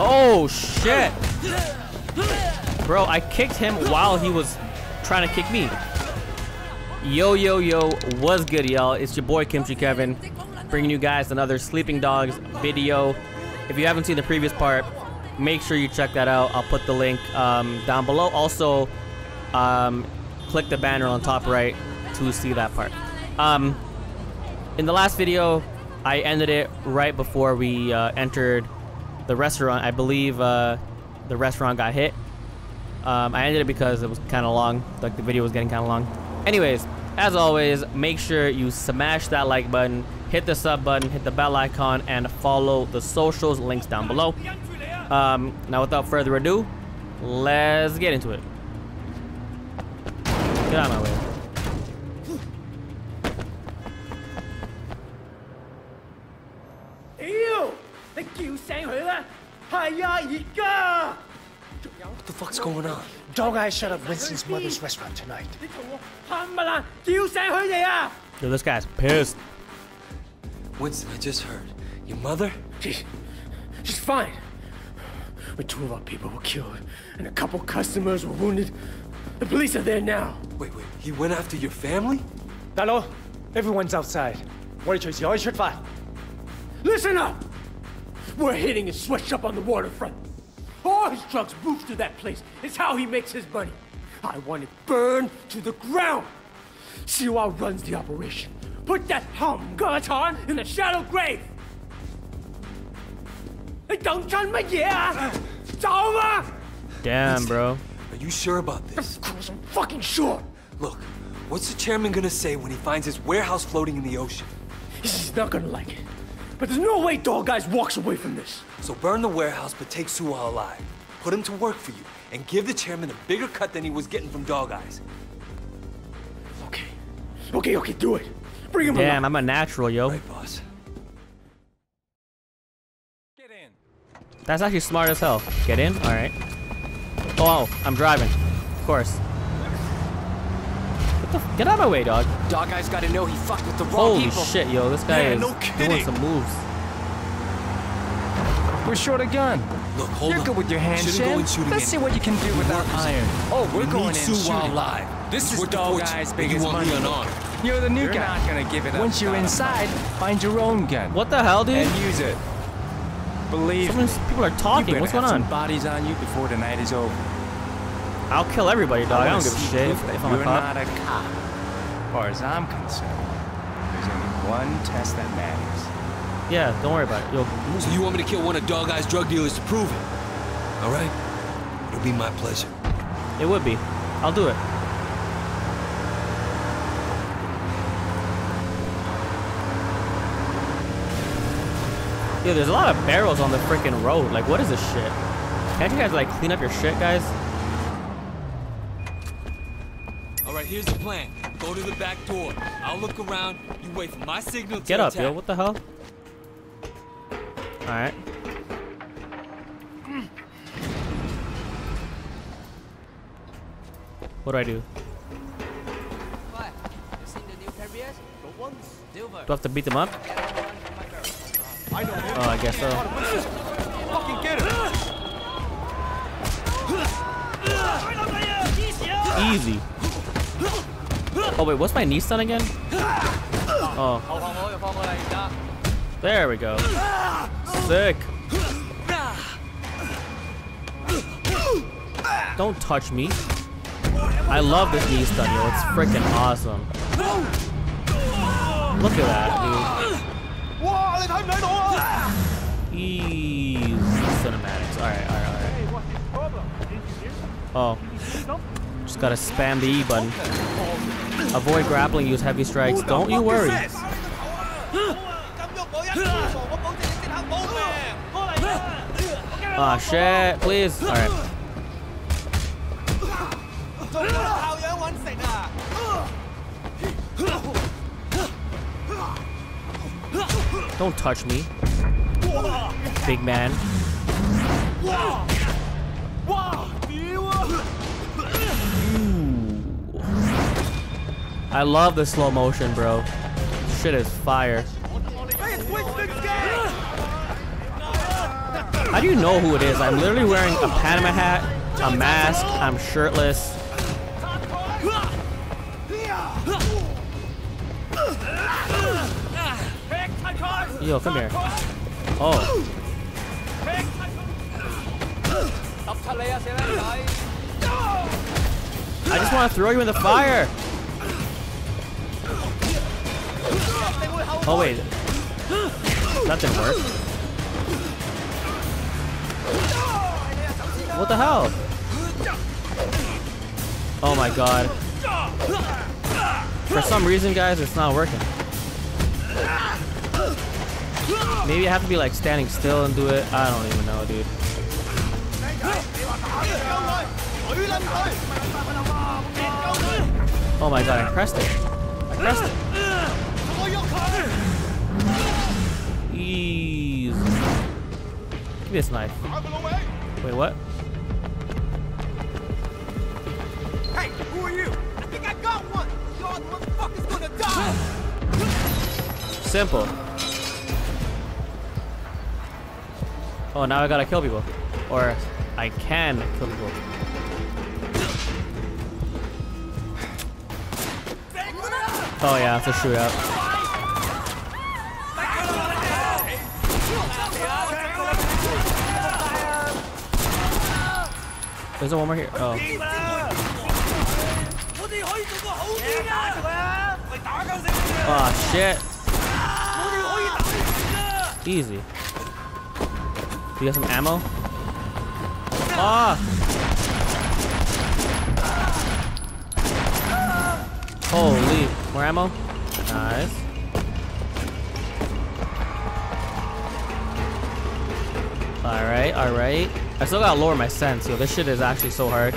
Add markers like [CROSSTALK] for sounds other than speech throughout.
Oh, shit. Bro, I kicked him while he was trying to kick me. Yo, yo, yo, what's good, y'all? It's your boy, Kimchi Kevin, bringing you guys another Sleeping Dogs video. If you haven't seen the previous part, make sure you check that out. I'll put the link um, down below. Also, um, click the banner on top right to see that part. Um, in the last video, I ended it right before we uh, entered the restaurant. I believe uh, the restaurant got hit. Um, I ended it because it was kind of long. Like the video was getting kind of long. Anyways, as always, make sure you smash that like button, hit the sub button, hit the bell icon, and follow the socials. Links down below. Um, now, without further ado, let's get into it. Get out of my way. What the fuck's going on? Dog Eye shut up Winston's mother's restaurant tonight. Yo, this guy's pissed. Winston, I just heard. Your mother? She's she's fine. But two of our people were killed, and a couple customers were wounded. The police are there now. Wait, wait, he went after your family? Hello? Everyone's outside. Wait, Tracy, always should fight. Listen up! We're hitting his sweatshop on the waterfront. All his drugs move to that place. It's how he makes his money. I want it burned to the ground. Siwa runs the operation. Put that hum on in the shallow grave. Damn, bro. Are you sure about this? Of course, I'm fucking sure. Look, what's the chairman gonna say when he finds his warehouse floating in the ocean? He's not gonna like it. But there's no way Dog Eyes walks away from this. So burn the warehouse, but take Suwa alive. Put him to work for you, and give the chairman a bigger cut than he was getting from Dog Eyes. Okay. Okay, okay, do it. Bring him Damn, along. I'm a natural, yo. Right, boss? Get in. That's actually smart as hell. Get in? Alright. Oh, I'm driving. Of course. The Get out of my way, dog. Dog Eyes gotta know he fucked with the wrong Holy people. shit, yo. This guy Man, is no doing some moves. We're short a gun. Look, hold You're on. good with your hands, Shouldn't go in Let's see what you can do without iron. Oh, we're We going in shooting. alive. This is Dog Eyes' biggest you money. unarmed. You're the new You're guy. not gonna give it up. Once you're inside, find your own gun What the hell, dude? and use it. Believe So me, people are talking. What's going on? bodies on you before the night is over. I'll kill everybody, dog. I, don't give a shit if, if I'm a you're cop. not a cop. As far as I'm concerned, there's only one test that matters. Yeah, don't worry about it. Yo, So you want me to kill one of Dog Eyes' drug dealers to prove it? All right. It'll be my pleasure. it would be. I'll do it. Yo, there's a lot of barrels on the freaking road. Like, what is this shit? Can't you guys, like, clean up your shit, guys? All right, here's the plan. Go to the back door. I'll look around. You wait for my signal to Get up, attack. yo. What the hell? Alright. What do I do? What? You seen the new carriers? The ones? Silver. Do I have to beat them up? Oh, I guess so. Fucking get him! Easy. Oh, wait, what's my knee stun again? Oh. There we go. Sick. Don't touch me. I love this knee stun, yo. It's freaking awesome. Look at that, dude. Easy cinematics. Alright, alright, alright. Oh. Just gotta spam the E button. Avoid grappling, use heavy strikes. Don't you worry. Ah, oh, shit, please. Alright. Don't touch me. Big man. I love the slow motion, bro. Shit is fire. How do you know who it is? I'm literally wearing a Panama hat, a mask, I'm shirtless. Yo, come here. Oh. I just want to throw you in the fire. Oh wait, that didn't work. What the hell? Oh my god. For some reason, guys, it's not working. Maybe I have to be like standing still and do it. I don't even know, dude. Oh my god, I pressed it. I pressed it. This knife. Wait, what? Hey, who are you? I think I got one. Y'all motherfuckers gonna die. Simple. Oh, now I gotta kill people. Or I can kill people. Oh yeah, it's a shootout. There's one more here. Oh. Oh shit. Easy. Do you got some ammo? Ah! Holy. More ammo? Nice. Alright, alright. I still gotta lower my sense. Yo, this shit is actually so hard.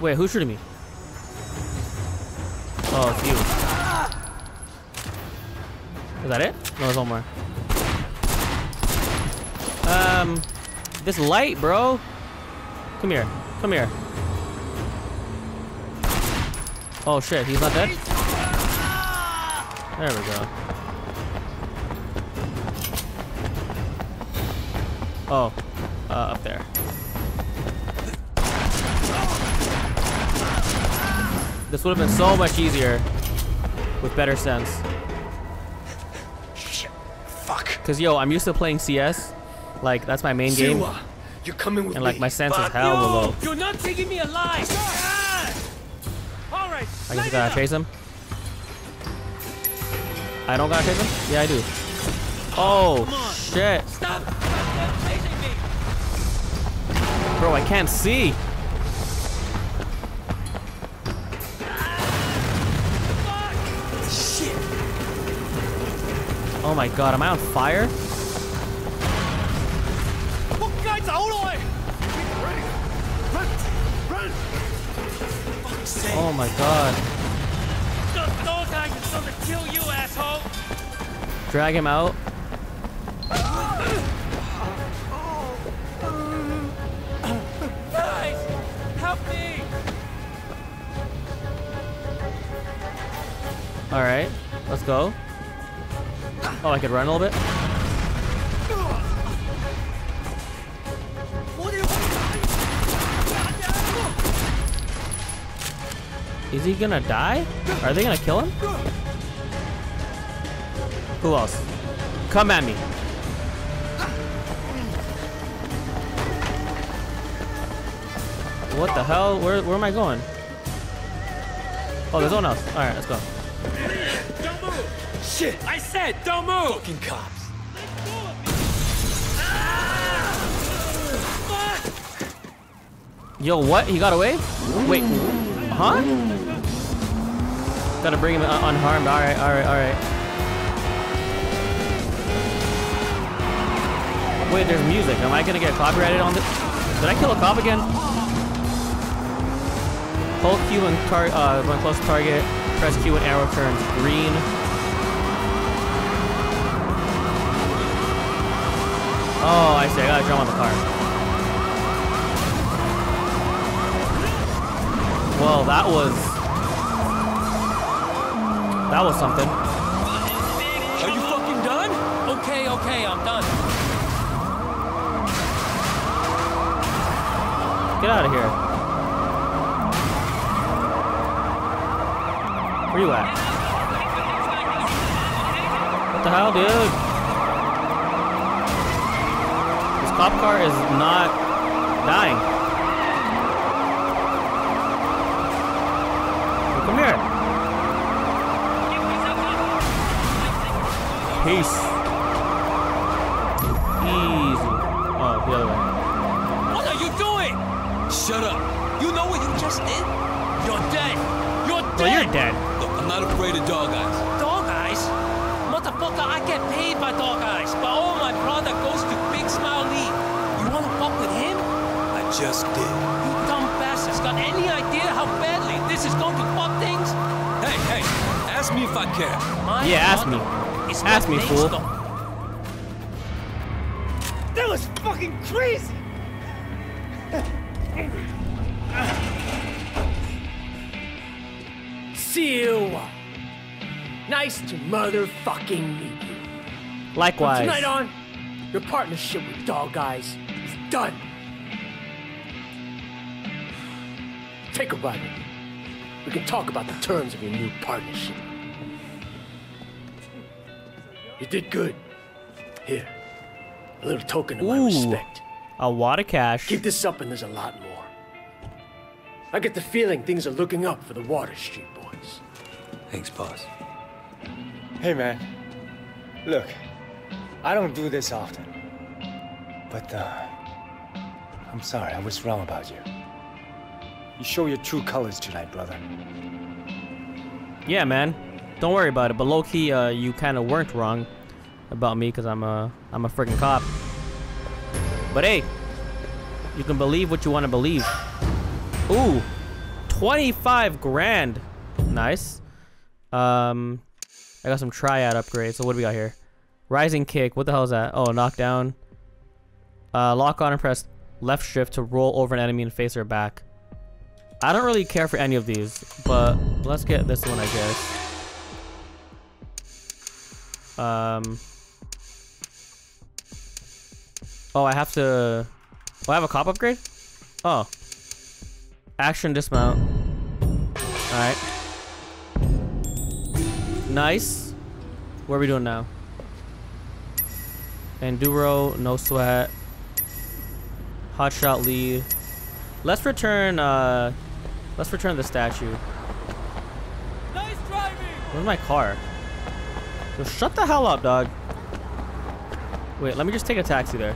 Wait, who's shooting me? Oh, it's you. Is that it? No, there's one more. Um, this light, bro. Come here. Come here. Oh shit, he's not dead? There we go. Oh, uh, up there. This would have been so much easier with better sense. Fuck. Cause yo, I'm used to playing CS, like that's my main game, you're coming with and like my sense is hell below. You're not taking me alive. All right, I just gotta chase him. I don't gotta chase him? Yeah, I do. Oh shit, Stop bro, I can't see. Shit. Oh my god, am I on fire? Oh my god. The dog guy is gonna kill you, asshole. Drag him out. Guys, help me. Alright, let's go. Oh, I could run a little bit? Is he gonna die? Are they gonna kill him? Who else? Come at me. What the hell? Where, where am I going? Oh, there's one else. Alright, let's go. Don't move. Shit. I said don't move. Fucking cops. Yo, what? He got away? Wait, huh? Gotta bring him un- unharmed. Alright, alright, alright. Wait, there's music. Am I gonna get copyrighted on this? Did I kill a cop again? Hold Q when, tar uh, when close to target. Press Q when arrow turns green. Oh, I see. I gotta jump on the car. Well, that was that was something. Are you fucking done? Okay, okay, I'm done. Get out of here. Where you at? What the hell, dude? This cop car is not dying. Come here. Peace. Easy. Oh, the other way. What are you doing? Shut up. You know what you just did? You're dead. You're dead. Well, you're dead. Look, I'm not afraid of dog eyes. Dog eyes? Motherfucker, I get paid by dog eyes, but all my product goes to Big Smile Lee. You wanna fuck with him? I just did. You dumb bastards got any idea how badly this is going to fuck things? Hey, hey, ask me if I care. My Yeah, ask me. Mother is Ask me, fool. That was fucking crazy! See you. Nice to motherfucking meet you. From Likewise. tonight on, your partnership with Dog Eyes is done. Take a ride. We can talk about the terms of your new partnership. You did good. Here, a little token of my Ooh. respect. A wad of cash. Keep this up and there's a lot more. I get the feeling things are looking up for the Water Street boys. Thanks, boss. Hey, man. Look, I don't do this often. But, uh, I'm sorry, I was wrong about you. You show your true colors tonight, brother. Yeah, man. Don't worry about it. But low key, uh, you kind of weren't wrong about me because I'm a I'm a freaking cop. But hey, you can believe what you want to believe. Ooh, 25 grand. Nice. Um, I got some triad upgrades. So what do we got here? Rising kick. What the hell is that? Oh, knockdown. Uh, lock on and press left shift to roll over an enemy and face their back. I don't really care for any of these, but let's get this one, I guess. Um. Oh, I have to. Oh, I have a cop upgrade. Oh. Action dismount. All right. Nice. What are we doing now? Enduro, no sweat. Hot shot lead. Let's return. Uh, let's return the statue. Nice driving! Where's my car? Yo, shut the hell up, dog. Wait, let me just take a taxi there.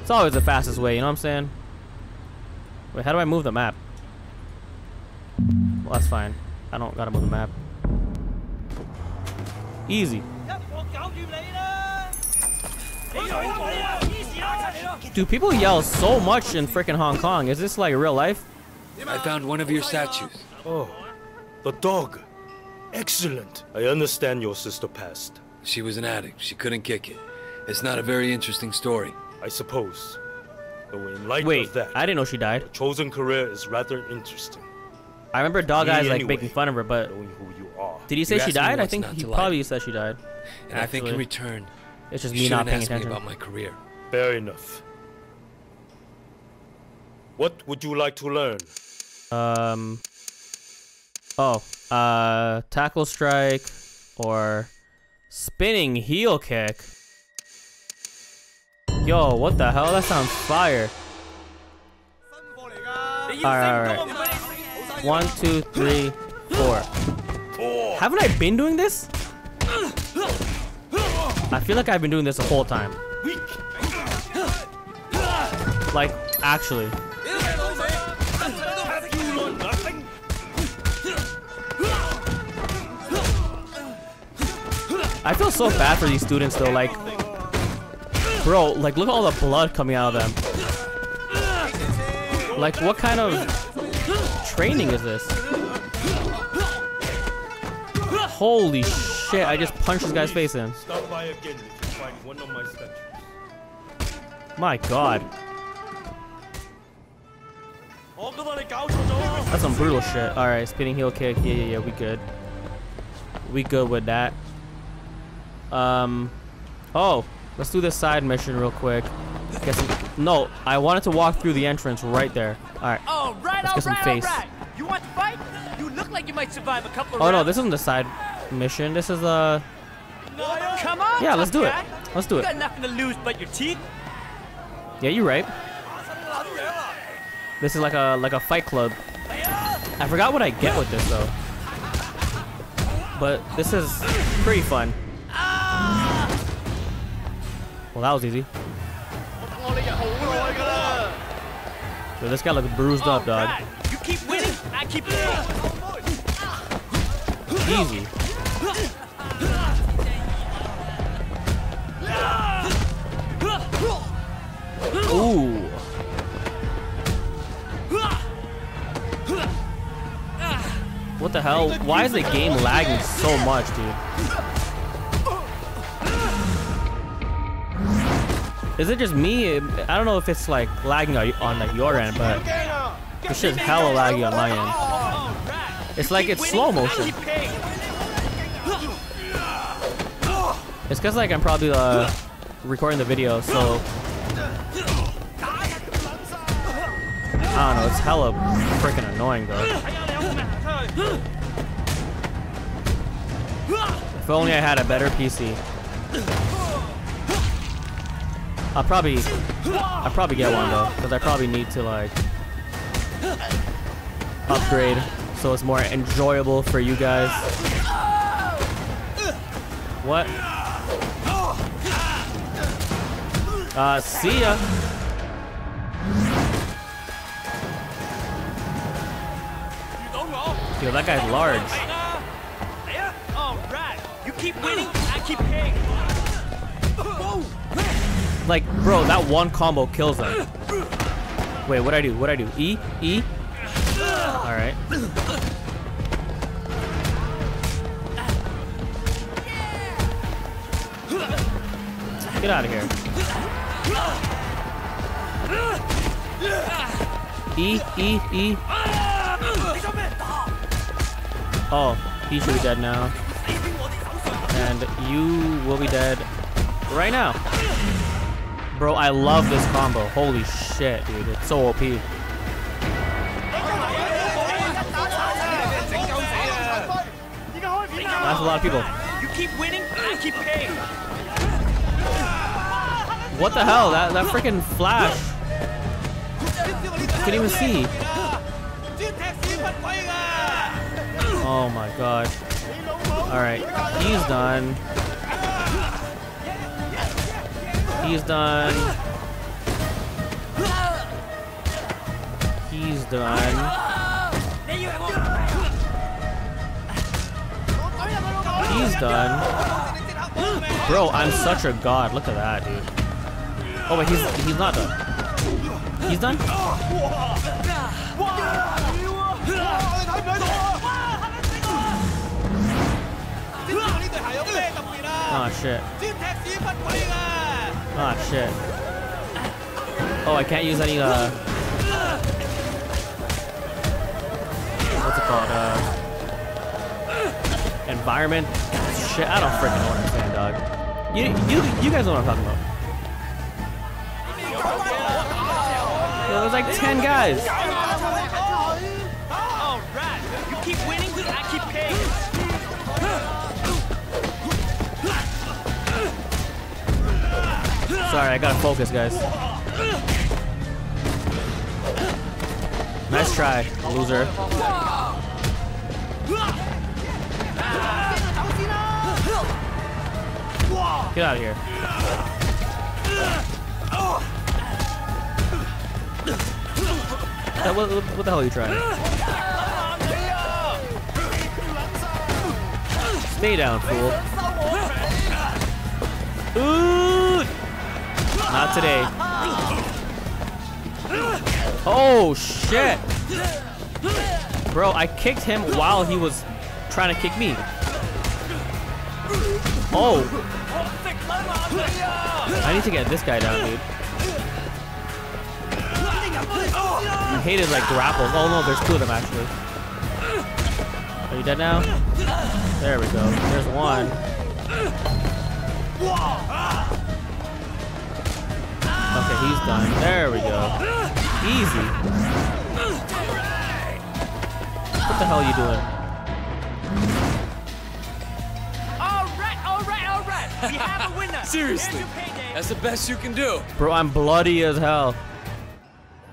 It's always the fastest way, you know what I'm saying? Wait, how do I move the map? Well, that's fine. I don't gotta move the map. Easy. Do people yell so much in freaking Hong Kong. Is this like real life? I found one of your statues. Oh, the dog. Excellent. I understand your sister passed. She was an addict. She couldn't kick it. It's not a very interesting story. I suppose. Though in light Wait, of that, I didn't know she died. chosen career is rather interesting. I remember Dog Me Eyes like anyway. making fun of her, but Knowing who you are. did he say You she died? I think he to like. probably said she died. And I think in Actually. return, It's just me not shouldn't paying ask me attention. about my career. Fair enough. What would you like to learn? Um. Oh, uh, tackle strike or spinning heel kick. Yo, what the hell? That sounds fire. Alright, alright. One, two, three, four. Haven't I been doing this? I feel like I've been doing this the whole time. Like, actually. I feel so bad for these students though, like... Bro, like look at all the blood coming out of them. Like what kind of training is this? Holy shit, I just punched this guy's face in. My god. That's some brutal shit. Alright, spinning heel kick. Yeah, yeah, yeah, we good. We good with that. Um, oh, let's do this side mission real quick. Get some. No, I wanted to walk through the entrance right there. All right. All right, Let's all get some right, face. right. You want to fight? You look like you might survive a couple of Oh no, this isn't the side mission. This is uh. Come on, Yeah, let's do it. Let's do You it. got nothing to lose but your teeth. Yeah, you're right. This is like a like a fight club. I forgot what I get with this though. But this is pretty fun that was easy. Dude, this guy looks bruised up, dog. You keep winning, I keep. Easy. Ooh. What the hell? Why is the game lagging so much, dude? Is it just me? I don't know if it's like lagging on like your end, but this shit's hella laggy on my end. It's like it's slow motion. It's cause like I'm probably uh, recording the video, so I don't know. It's hella freaking annoying though. If only I had a better PC. I'll probably, I'll probably get one though, cause I probably need to like upgrade so it's more enjoyable for you guys. What? Uh, see ya. Yo, that guy's large. All right. You keep winning, Like, bro, that one combo kills them. Wait, what I do? What I do? E? E? Alright. Get out of here. E, E, E. Oh, he should be dead now. And you will be dead right now. Bro, I love this combo. Holy shit, dude. It's so OP. That's a lot of people. You keep winning, I keep paying. What the hell? That that freaking flash. I Couldn't even see. Oh my god. Alright, he's done. He's done. He's done. He's done. Bro, I'm such a god. Look at that, dude. Oh, wait, he's, he's not done. He's done? Oh, shit. Ah, oh, shit. Oh, I can't use any, uh... What's it called? Uh... Environment? Shit, I don't freaking know what I'm saying, dog. You, you, you guys know what I'm talking about. There was like 10 guys. Sorry, I gotta focus, guys. Nice try, loser. Get out of here. What, what, what the hell are you trying? Stay down, fool. Ooh! Not today. Oh, shit. Bro, I kicked him while he was trying to kick me. Oh. I need to get this guy down, dude. I hated like grapples. Oh no, there's two of them actually. Are you dead now? There we go. There's one. Okay, he's done. There we go. Easy. What the hell are you doing? All right, all right, all right. We have a winner. [LAUGHS] Seriously, Here's your payday. that's the best you can do. Bro, I'm bloody as hell.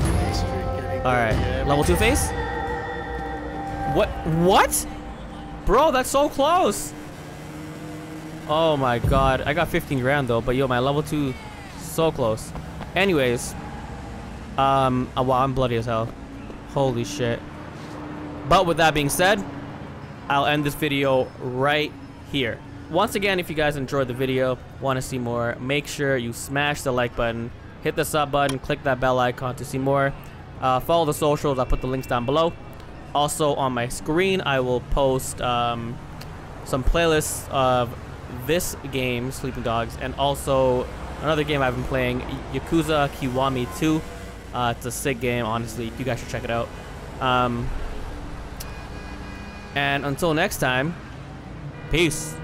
Alright, level 2 face? What? What? Bro, that's so close. Oh my god. I got 15 grand though, but yo, my level 2, so close. Anyways. Um, oh, wow, I'm bloody as hell. Holy shit. But with that being said, I'll end this video right here. Once again, if you guys enjoyed the video, want to see more, make sure you smash the like button, hit the sub button, click that bell icon to see more. Uh, follow the socials, I'll put the links down below. Also on my screen, I will post um, some playlists of this game, Sleeping Dogs, and also another game I've been playing, Yakuza Kiwami 2. Uh, it's a sick game, honestly. You guys should check it out. Um, and until next time, peace.